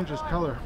needs to change his color.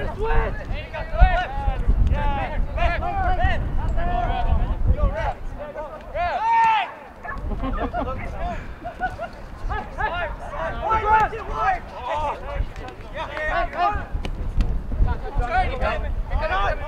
Scotty, you